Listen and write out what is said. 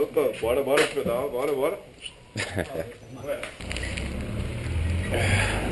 opa, bora, bora pedal, bora, bora.